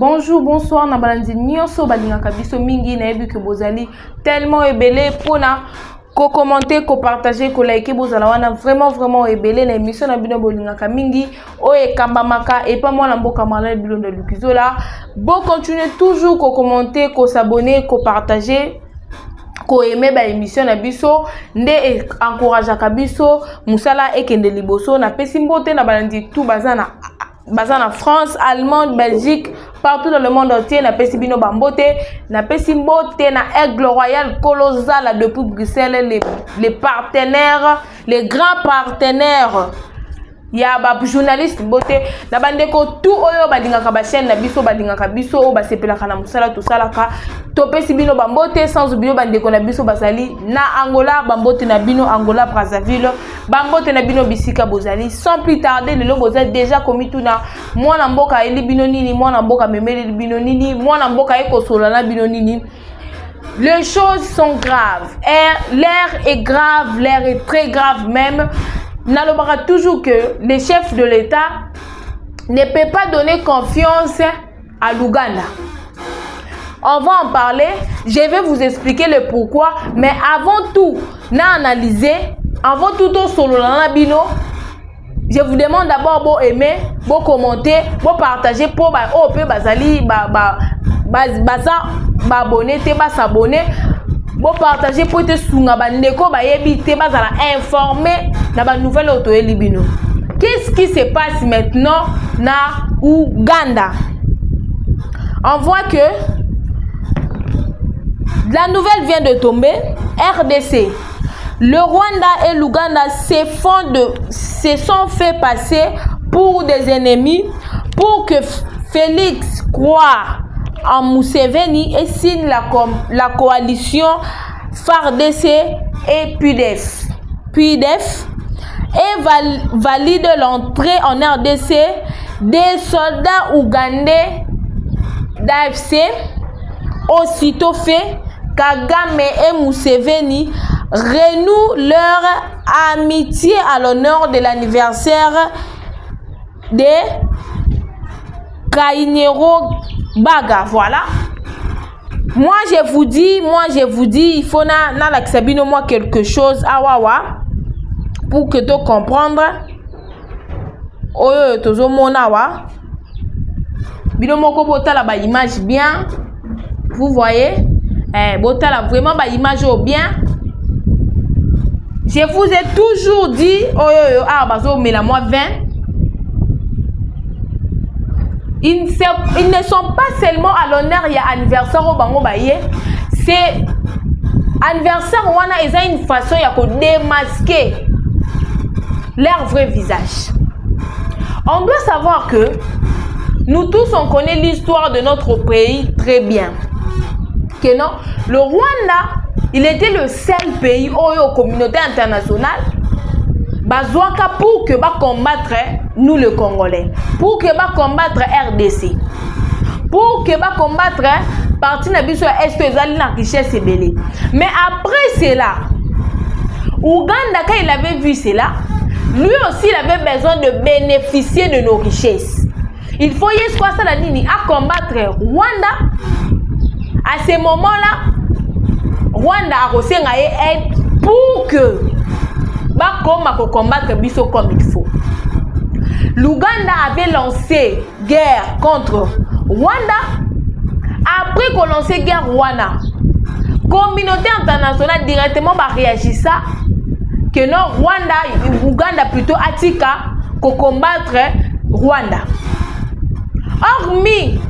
bonjour bonsoir na balandi. Nyonso balingaka biso mingi nayebi ke bozali tellement ebele mpona kokommente kopartage kolike bozala wana vraiment vraiment ebele. Na émission na bino bolingaka mingi. Oyo ekambamaka epa mwana mboka malal bilondo lukizola. Bocontinue toujours kokommente kosabone kopartage koyeme baémission na biso. Nde encourageaka biso mosala ekende liboso. Napesi mbote na balandi tu baza na baza na france allemagne belgique partout dans le monde entier napesi bino bambote napesi mbote na aigle royal kolozala depuis bruxelles les, les partenaires les grands partenaires ya bajournaliste mbote na bandeko tu oyo balingaka bachaîne na biso balingaka biso oyo basepelaka na mosala tosalaka. Topesi bino bambote sans bino bandeko na biso bazali na angola bambote na bino angola brazzaville. Bambote na bino bisika bozali. Sans plus tarder lelo boza déjà komituna mwana mboka ayeli bino nini mwana mboka amemeleli bino nini mwana mboka aye kosola na bino nini. Les choses sont graves. L'air est grave l'air est très grave même nalobaka toujours que le chef de l'état ne peut pas donner confiance à l'Ouganda. On va en parler, je vais vous expliquer le pourquoi, mais avant tout, na avant tout au solo bino, je vous demande d'abord bo aimer, bo commenter, bo partager pour ba oh pe bazali ba ba baza ba abonner te ba s'abonner. Bopartage mpo ete sunga bandeko bayebi te bazala informé na banouvelle oyo toyeli bino qu'est-ce qui se passe maintenant na uganda on voit que la nouvelle vient de tomber rdc le rwanda et l'ouganda se font de se sont fait passer pour des ennemis pour que félix croit en Museveni et signe la, la coalition FARDC et PUDEF. PUDEF et val valide l'entrée en RDC des soldats ougandais d'AFC. Aussitôt fait, Kagame et Museveni renouent leur amitié à l'honneur de l'anniversaire de Kainero baga. Voilà. Moi je vous dis moi je vous dis il faut na na moi quelque chose. Awawa pour que to comprendre oyo tozomona awa. Bino moko botala baimage bien vous voyez? Eh, botala vraiment baimage oyo bien. Je vous ai toujours dit oyo oyo awa bazomela moi 20 ils, se, ils ne sont pas seulement à l'honneur il y a anniversaire au bango baye. C'est anniversaire wana eza une façon ya ko démasquer leur vrai visage. On doit savoir que nous tous on connaît l'histoire de notre pays très bien. Que non le Rwanda il était le seul pays oyo communauté internationale pour que bacombattre nous les congolais. Pour que bacombattre rdc pour que bacombattre parti na biso est ezali na richesse ebele. Mais après cela uganda quand il avait vu cela lui aussi il avait besoin de bénéficier de nos richesses. Il faut ye so asala nini acombattre rwanda. À ce moment là rwanda akosenga ye aide pour que bakoma kocombattre biso comme il faut. l'Ouganda avait lancé guerre contre Rwanda. Après qu'on lancé guerre Rwanda communauté internationale directement va réagir ça que non Rwanda Ouganda plutôt atika combattre Rwanda. Hormis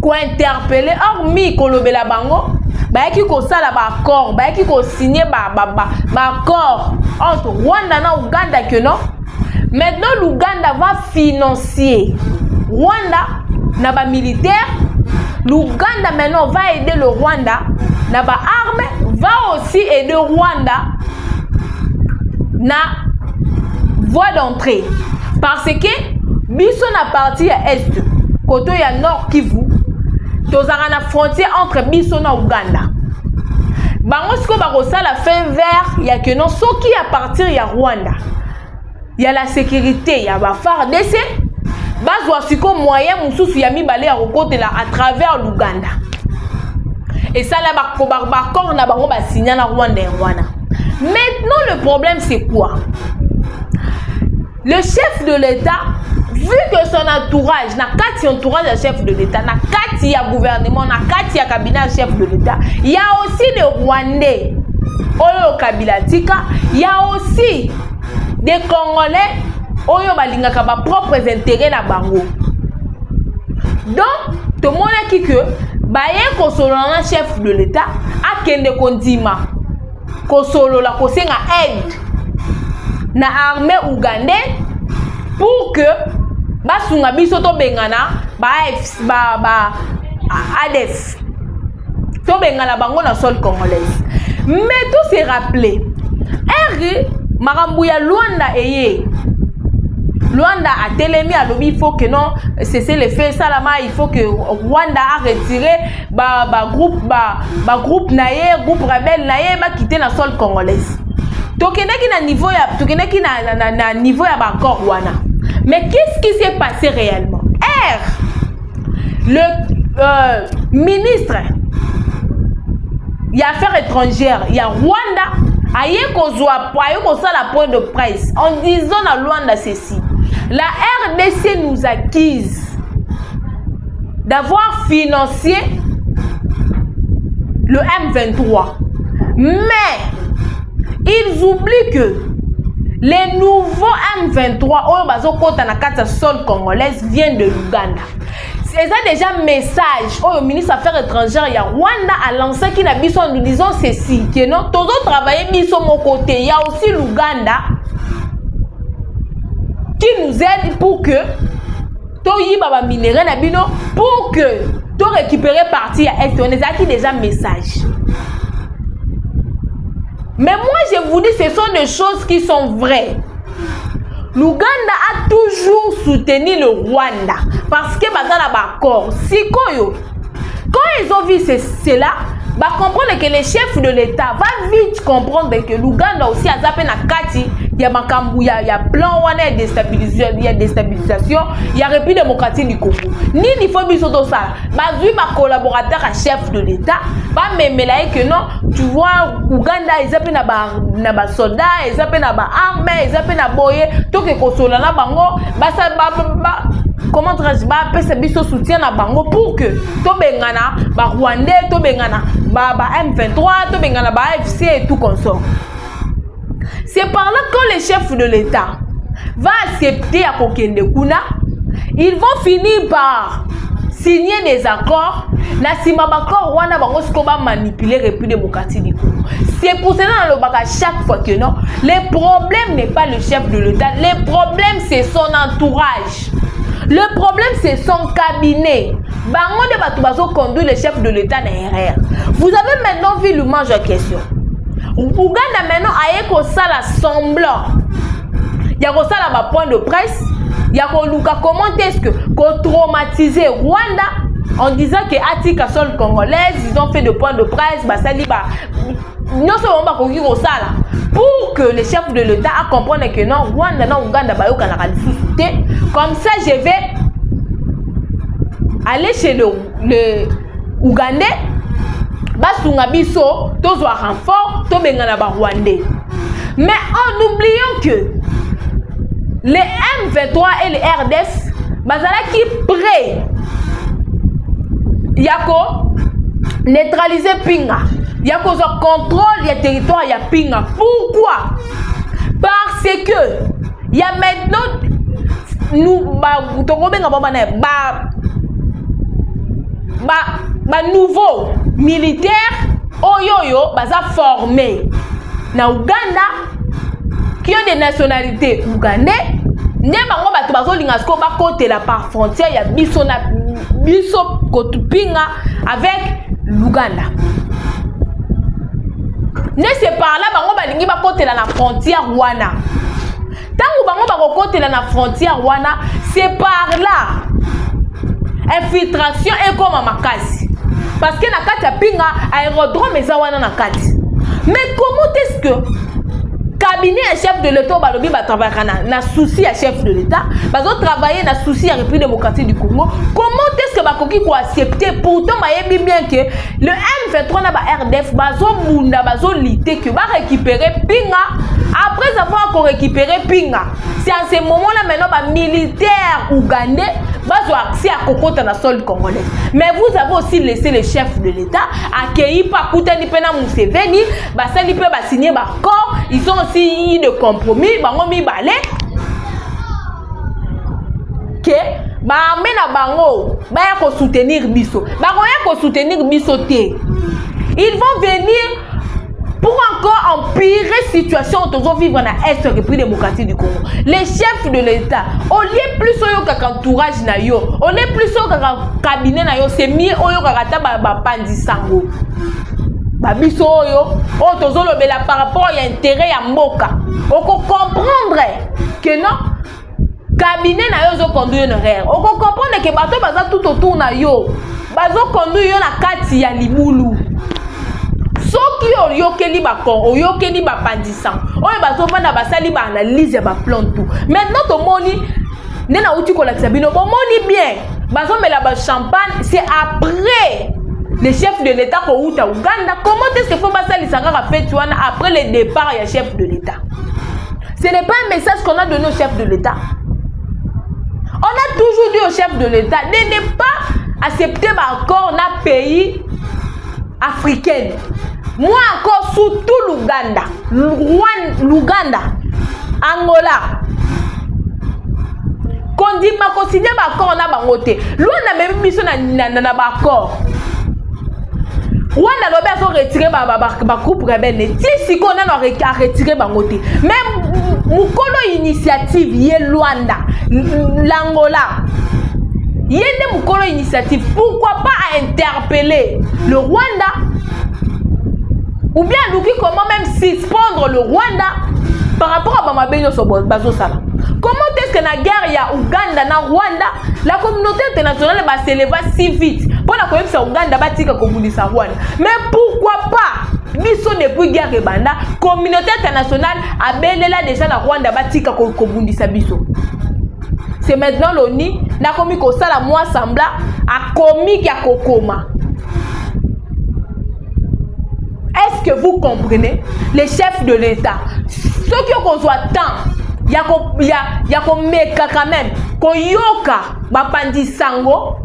kointerpelle hormis kolobela bango bayaki kosala baaccord bayaki kosigne baaccord entre rwanda na uganda ke non. Maintenant l'uganda va financer rwanda na bamilitaire l'uganda maintenant va aider le rwanda na baarme va aussi aider rwanda na voie d'entrée. Parce que biso na partie ya est koto ya nord kivu tozalaka na frontière entre biso na uganda. Bango sikoyo bakosala fin vert ya keno soki ya partir ya rwanda ya la sécurité ya bafardc bazwa siko moyen mosusu ya mibale ya kokotela à travers luganda. Esala baccord na bango basinya na rwanda ya wana maintenant le problème c'est quoi? Le chef de l'état vu que son entourage na kati entourage ya chef de l'état na kati ya gouvernement na kati ya cabinet ya chef de l'état ya aussi le rwandais. Oyo kabila tika ya aussi des congolais. Oyo balingaka bapropres intérêt na bango. Donc tomonaki ke baye kosolola na chef de l'état akende kondima kosolola kosenga aide na armée ougandais pour que basunga biso tobengana ba, ba, ba adef tobengana bango na sol congolaise. Mais to se rappeler ere makambo ya lwanda eye Luanda a atelemi alobi il faut que non cesser les faits. Salama il faut que Rwanda a retiré ba ba groupe ba ba groupe na ye groupe rebelle na ye ba quitter la sol congolaise. Tokendaki na niveau ya na, niveau ya baccord wana mais qu'est-ce qui s'est passé réellement? R le euh, ministre ya affaires étrangères ya Rwanda aye kozwa aye kosala point de presse en disant na Luanda ceci la RDC nous accuse d'avoir financé le M23. Mais ils oublient que les nouveaux M23 oyo bazokota na kati ya sol congolaise viennent de l'Uganda. eza déjà message oyo ministre affaires étrangères ya rwanda alancaki na biso en nous disant ceci que non tozotravaille biso moko te ya aussi l'uganda qui nous aide pour que toyiba baminere na bino pour que to récupérer partie ya est. On ezalaki déjà message. Mais moi je vous dis ce sont des choses qui sont vraies. l'Ouganda a toujours soutenu le Rwanda parce que baza na baccord sikoyo quand ils ont vu cela va comprendre que le chef de l'état va vite comprendre que l'Ouganda aussi aza mpe na kati. Ya makambo ya, ya plan wana ya déstabilisation ya république démocratique du congo. Nini fo biso tosala. Bazwi bacollaborateur ya chef de l'état bamemela ye que non tu vois uganda eza mpe na basoldat eza mpe na baarme eza mpe na boye toke kosola na bango comment dirais-je bapesa biso soutien na bango pour que tobengana barwandais tobengana ba, ba m23 tobengana ba afc et tout consort. C'est par là que le chef de l'état va accepter à kokende kuna. Ils vont finir par signer des accords. Na nsima wana bango siko du c'est pour cela nalobaka chaque fois que non. Le problème n'est pas le chef de l'état. Le problème c'est son entourage le problème c'est son cabinet. Bango nde bato bazoconduire le chef de l'état rr vous avez maintenant vu l'image en question. Uganda maintenant aye kosala semblant. Ya kosala bapoint de presse. Ya koluka comment est-ce que kotraumatiser rwanda en disant que atika sol congolaise ils ont fait de point de presse basali ba nyonso bango bakoki kosala. Pour que le chef de l'état a comprendre que non rwanda na uganda bayokanaka lisusu te comme ça je vais aller chez le, le ugandais basunga biso tozwa renfort tobengana barwandais mais en oubliant que les M23 et les RDF bazalaki prêt ya ko neutraliser pinga ya kozwa contrôle ya territoire ya pinga. Pourquoi? Parce que ya maintenant nous tokobenga babana ba ba banouveau militaire oyo oyo baza formé na uganda kio de nationalité ugandais nde bango bato bazolinga sikoyo bakotela par frontière ya biso na biso kotupinga avec luganda nde c'est par là bango balingi bakotela na frontière wana. Ntango bango bakokotela na frontière wana c'est par là infiltration ekoma makasi. Parce que na kati ya pinga aérodrome eza wana na kati. Mais comment est-ce que cabinet ya chef de l'état oyo balobi batravaillaka na, na souci ya chef de l'état bazotravaille na souci ya république démocratique du congo comment est ce que bakoki koaccepte pourtant bayebi bien que le m23 na ba rdf bazobunda bazolite ke barécupere pinga. Après avoir korécupere pinga c'est en ce moment là maintenant bamilitaire ougandais bazwa accès à kokota na sol congolaise mais vous avez aussi laissé le chef de l'état akei mpe akutani mpe na museveni basali mpe basigne baccord ils ont aussi eu de compromis bango mibale ke baarme na bango baya kosoutenir biso. Bakoya kosoutenir biso te. Ils vont venir pour encore empirer situation tozovivre na est république démocratique du congo. Les chefs de l'état olie plus oyokaka entourage na yo olie plus oyokaka cabinet na yo c'est mieux oyokaka ata bapandi sango. Babiso oyo oyo tozolobela par rapport ya intérêt ya mboka. Okocomprendre ke non cabinet na yo ozoconduire na rere okocomprendre ke bato baza tout autour na yo. Yo na kati ya libulu. Oyo ya tout maintenant bino bien bazomela bachampagne c'est après le chef de l'état uganda. Comment est ce que fo basalisa kaka feti wana après le départ ya chef de l'état? Ce n'est pas un message qu'on a donné au chef de l'état on a toujours dit au chef de l'état de ne pas accepter baaccord na pays africaine moi encore surtout luganda luganda angola. Kondima kosigne baaccord na bango te lwanda memi biso na baaccord rwanda alobi azoretire bagroupe rebele ti sikoyo nano aretire bango te mais mokolo initiative ye lwanda langola. Ye nde mokolo initiative. Pourquoi pas interpeller le rwanda? Ou bien aluki comment même suspendre le rwanda par rapport à bamabe nyonso bazosala? Comment est ce que na guerre ya uganda na rwanda la communauté internationale baseleva si vite? Mpo na koyebisa uganda batika kobundisa rwanda. Mais pourquoi pas biso depuis guerre ebanda communauté internationale abelela déjà na rwanda batika kobundisa biso. C'est maintenant loni nakomi kosala mwa sembla akomi ya kokoma. Est-ce que vous comprenez? Les chefs de l'état. Soki okozwa temps ya komeka quand même. Koyoka bapandi sango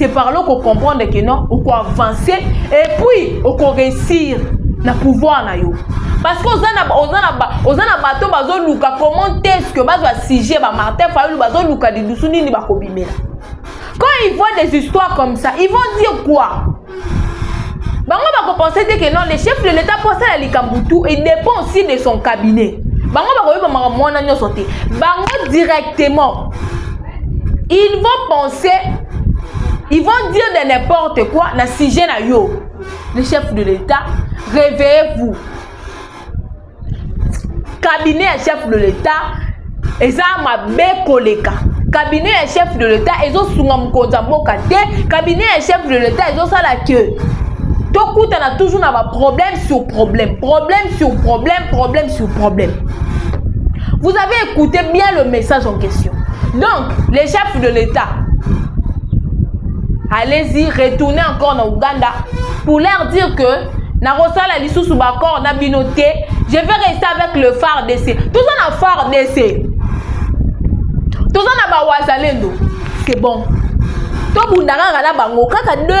c'est par là okocomprendre que non okoavancer et puis okoréussir na pouvoir na yo. Parce que oza na bato bazoluka comment est-ce que bazwa sujet bamartin fayulu bazoluka lidusu nini bakobimela quand ils voient des histoires comme ça ils vont dire quoi? Bango bakopense te que non le chef de l'état mpo asala likambo tu il dépend aussi de son cabinet. Bango bakoyeba makambo wana nyonso te bango directement ils vont penser ils vont dire de n'importe quoi na sujet na yo. Le chef de l'état réveillez-vous. Cabinet ya chef de l'état eza mabe koleka cabinet ya chef de l'état ezosunga mokonzi ya mboka te cabinet ya chef de l'état ezosala ke. Tokutana toujours na baproblème sur problème problème sur problème problème sur problème. Vous avez écouté bien le message en question. Donc les chefs de l'état allez-y retournez encore na uganda pour leur dire que nakosala lisusu baccord na bino te je vais rester avec le phare dc toza na phare dc toza na bawazalendo c'est bon. Tobunda kaka na bango. Kaka de,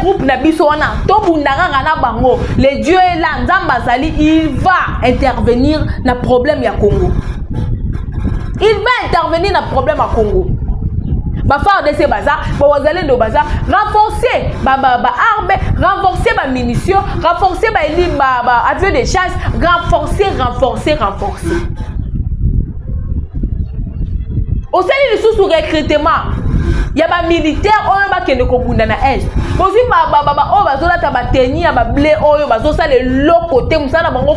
groupe na biso wana. Tobunda na le dieu là. Nzambe azali il va intervenir na problème ya congo. Il va intervenir na problème ya congo bafardc baza bawazalendo baza renforcer baarme ba, ba renforcer bamunition renforcer baeli baavion ba de chasse. Renforcer renforcer renforcer. Osali lisusu recrutement ya bamilitaire oyo bakende kobunda na est. Bozwi oyo bazolata bateni ya bable oyo bazosala eloko te mosala na bango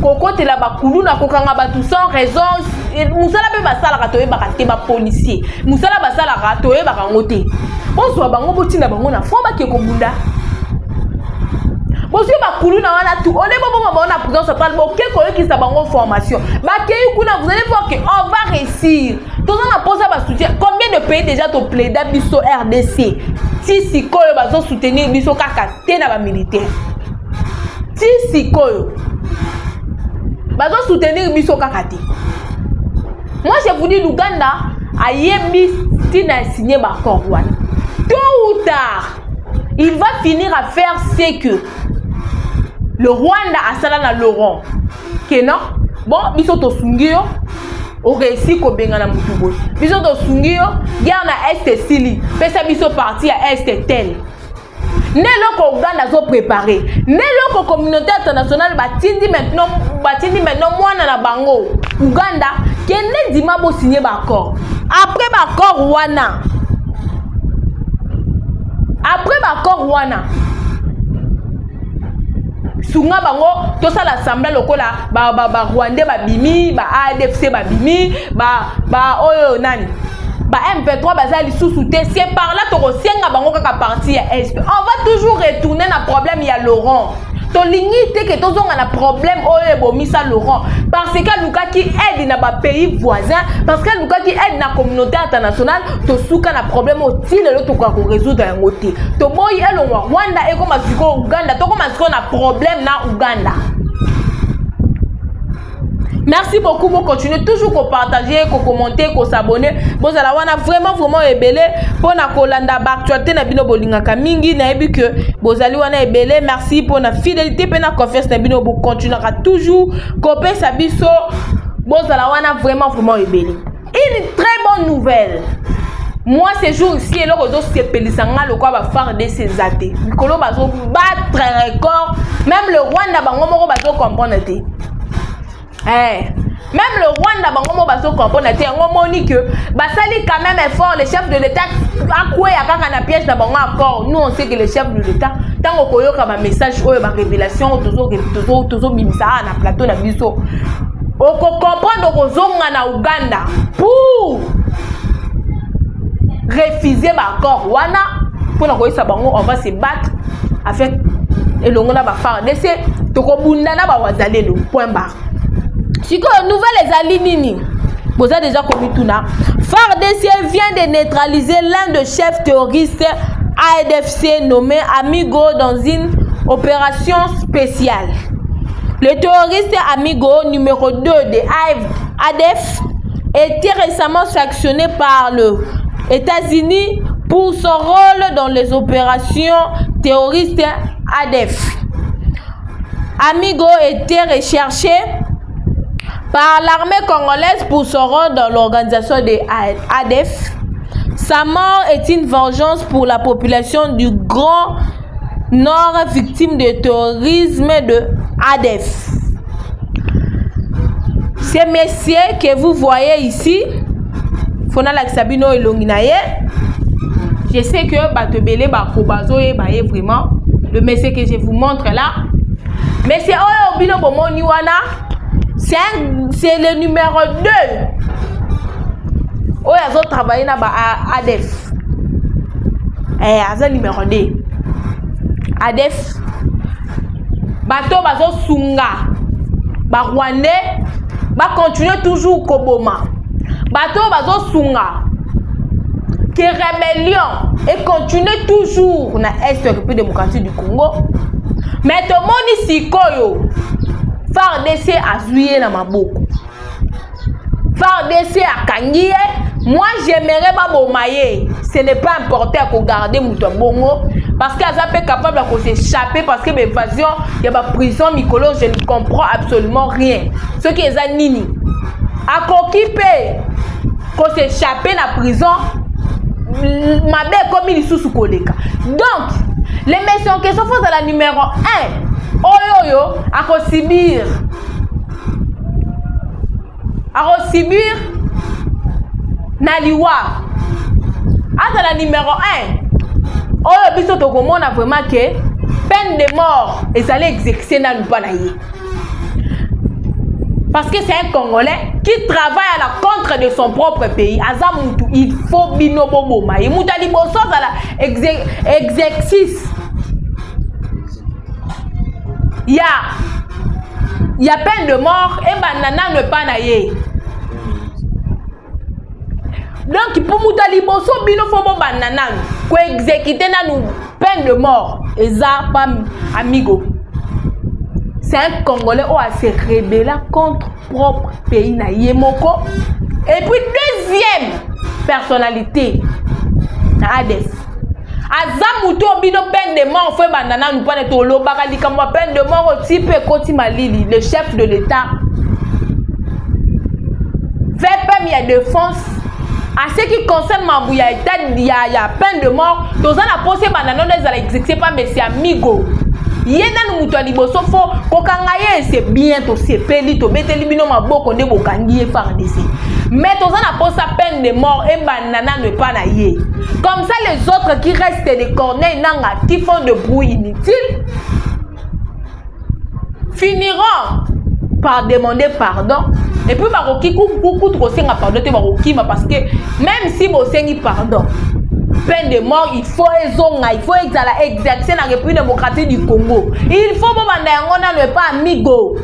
kokotela bakulu na kokanga bato sans raison. Mosala mpe basalaka toyebaka te bapolisier mosala basalaka toyebaka yango te. Bozwa bango botinda bango na fo bake kobunda. Bozwi bakulu na wana tu ole boboma bango na prison centrale boke koyokisa bango formation. Bakei kuna vous allez voir que on va réussir. Toza na mposa basoutien combien de pays déjà toplaida biso rdc ti sikoyo bazosoutenir biso kaka te na bamilitaire ti sikoyo bazosoutenir biso kaka te. Moi je vous dis luganda ayebi ntina esigné baccord wana. Tôt ou tard il va finir à faire ce que le rwanda asala na laurent. Ke non? Bon biso tosungi yo oréussi kobengana motu boye. Biso tosungi yo guerre na este esili pesa biso parti ya este tel nde eloko uganda azoprépare nde eloko communauté internationale batindi maintenant batindi maintenant mwana na bango. Uganda kende ndima bosinye baccord après baccord wana après baccord wana sunga bango tosala assemblée lokola barwandais babimi ba adfc babimi ba oyo nani ba mp3 baza lisusu te. C'est par là tokosenga bango kaka parti ya est on va toujours retourner na problème ya laurent. Tolingi te ke tozonga na problème oyo ebomisa laurent. Parce que alukaki aide na bapays voisin parce que alukaki aide na communauté internationale. Tosuka na problème oyo ti lelo tokoka korésoudre yango te. Toboyi elongwa rwanda ekoma sikoyo uganda. Tokoma sikoyo na problème na uganda merci beaucoup bocontinue toujours kopartage kokommente kosabone bozala wana vraiment vraiment ebele mpona kolanda baactualité na bino bolingaka mingi nayebi ke bozali wana ebele merci mpona fidélité mpe na confiance na bino bokontinuaka toujours. Kopesa biso bozala wana vraiment vraiment ebele une très bonne nouvelle. Moi ce jour ici eloko ezosepelisa nga lokola bafardc eza te likolo bazobatre record. Même le rwanda bango moko bazocomprendre te Eh, même le rwanda bango mo bazocomprendre te yango moni ke basali quand même effort le chef de l'état akweya kaka na piège na bango accord nous on sait que le chef de l'état ntango koyoka bamessage oyo barévélation tozobimisa awa na plateau na biso okocomprendre okozonga na uganda pour refuser baaccord wana mpona koyesa bango on va se battre avec elongo na bafardc tokobunda na bawazalelo point barre sikoyo nouvelle ezali nini? Boza déjà komituna fardc vient de neutraliser l'un des chefs terroristes ADFC nommé Amigo dans une opération spéciale. Le terroriste Amigo numéro 2 de ADF était récemment sanctionné par les États-Unis pour son rôle dans les opérations terroristes ADF. Amigo était recherché par l'armée congolaise pour son rôle dans l'organisation de ADF. Sa mort est une vengeance pour la population du Grand Nord victime de terrorisme de ADF. Ces messieurs que vous voyez ici, Fona Laksabino et Longinaye, je sais que Batebele Bakobazo et Baye vraiment, le monsieur que je vous montre là, c'est Oyo Bino Bomoni Wana, c'est le numéro 2 oyo azotravaille na baadef eh, aza numéro 2 adef bato bazosunga barwandais bakontinue toujours koboma bato bazosunga ke rébellion ekontinue toujours na est république démocratique du congo. Mais tomoni sikoyo fardc azwi ye na maboko. Fardc akangi ye. Moi j'aimerais baboma ye. Ce n'est pas important ya kogarde moto ya bongo. Parce que aza mpe capable ya koséchapper parce que baévasion ya baprison mikolo je ne comprends absolument rien. Soki eza nini? Akoki mpe koséchappe na prison mabe ekomi lisusu koleka. Donc le mission question fo ozala numéro 1 oyo oyo akosibir. Akosibir na liwa. Azala numéro 1 oyo biso tokomona vraiment ke peine de mort ezali exécuté nanu mpa na ye. Parce que c'est un congolais qui travaille à la contre de son propre pays. Aza mutu il faut bino boboma. Ye mutu ya liboso azala exercice il y a, il y a peine de mort eh et banana ne pas naye. Donc, pour mouta liboso, bino fomo banana, ko exécuter nanu peine de mort. Et ça, pam, amigo. C'est un Congolais oh, qui a se rébellé contre propre pays na Yemoko. Et puis, deuxième personnalité, na Hades. Aza motu oyo bino peine de mort fo ebanda nanu mpona tolobaka likambo ya peine de mort oti mpe ekoti malili le chef de l'état. Peme ya défense à ce qui concerne mambu ya état ya, ya peine de mort. Toza na mposa ebanda nono ezala exécuté pa mesi amigo ye nanu moto ya liboso fo kokanga ye ese bien tosepeli tobeteli bino maboko nde bokangi ye fardc mais toza na mposa peine de mort ebanda nanu epa na ye comme ça les autres qui restent de corneille nanga qui font de bruit inutile finiront par demander pardon et puis bakoki kutu kosenga pardon te bakokima parce que même si bosengi pardon peine de mort il faut ezonga il faut exercer na république démocratique du congo. Il faut bobanda yango nano epa amigo.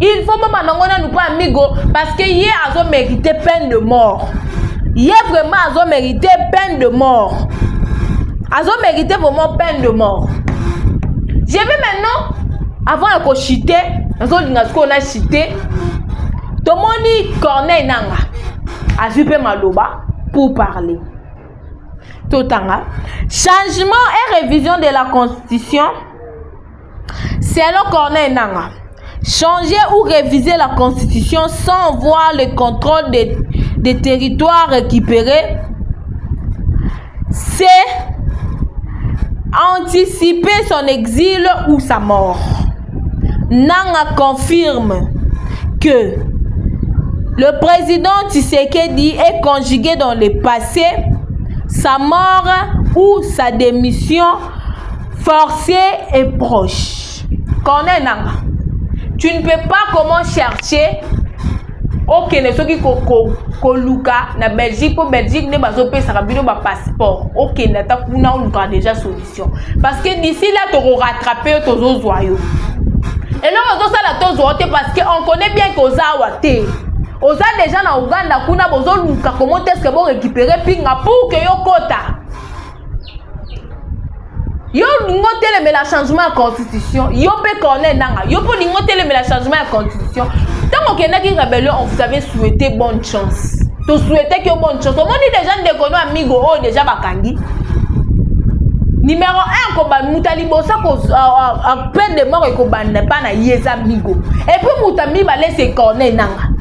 Il faut bobanda yango nano epa amigo parce que ye azomérite peine de mort. Ye vraiment azomérite peine de mort. Azomérite vraiment peine de mort. Je vais maintenant avant ya kochite nazolinga sikoyo na chite tomoni corneille nanga azwi mpe maloba pour parler totanga. Changement et révision de la constitution. Selon corneille nanga. Changer ou réviser la constitution sans voir le contrôle des, des territoires récupérés. C'est anticiper son exil ou sa mort. Nanga confirme que le président Tshisekedi est conjugué dans le passé, sa mort ou sa démission forcée est proche. Tu ne peux pas comment chercher okende soki koluka na belgique mpo belgique nde bazopesaka bino bapasseport okende ata kuna olukaka déjà solution. Parce que d'ici là tokorattrape yo tozozwa yo eloko ozosala tozwa te parce que on connaît bien ke oza awa te oza déjà na uganda kuna bozoluka komo teske borécupere mpinga pour ke yo kota yo olingi otelemela changement ya constitution. Yo mpe corneille nanga. Yo mpe olingi otelemela changement ya constitution. Ntango okendaki rébellion on vous avait souhaité bonne chance. Tosouhaitaki yo bonne chance. Omoni déjà ndeko no amigo oyo déjà bakangi. Numéro 1 kobanda moto ya liboso peine de mort ekobanda mpa na ye eza migo epuis moto ya mibale se corneille nanga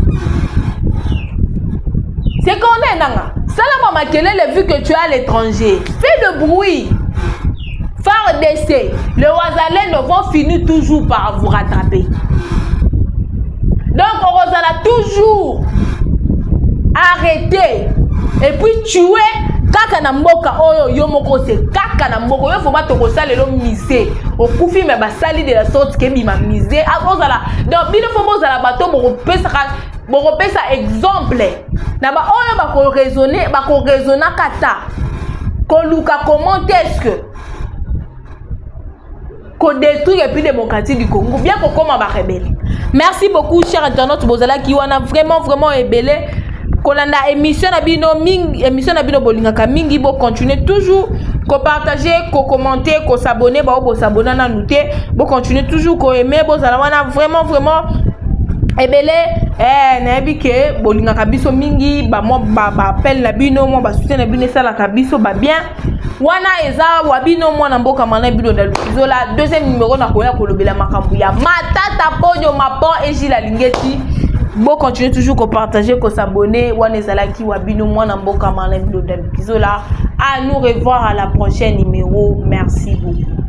se corneille nanga salama makelele vu que tu es à l'étranger. Fais le bruit. FARDC le wazalendo vont finir toujours par vous rattraper. Donc okozala toujours arrêté et puis tuer kaka na mboka. Yo moko ose kaka na foma mise me basali de la sorte ke mise bokopesa exemple. Na baoyo bakoraisonne bakoraisonnaka ta. Koluka comment est-ce que? Kodétruire epuis démocratique du congo. Bien kokóma barebele merci beaucoup cher internaute bozalaki wana vraiment vraiment ebele kolanda émission na bino mingi émission na bino bolingaka. Mingi bocontinue toujours. Kopartage kokommente kosabone bao bosabona nanu te. Bocontinue toujours koaime bozala wana vraiment vraiment ebele eh, nayebi ke bolingaka biso mingi bamwa bapele na bino mwa basutien na bino esalaka biso babien wana eza wa bino mwana mboka mana bino na deuxième numéro na koya kolobela makambo ya matata ponyo mapon egile alingeti. Bocontinue toujours kopartage kosabone wana ezalaki wa bino mwana mboka mana bino na lukizola à nous revoir à la prochaine numéro. Merci beaucoup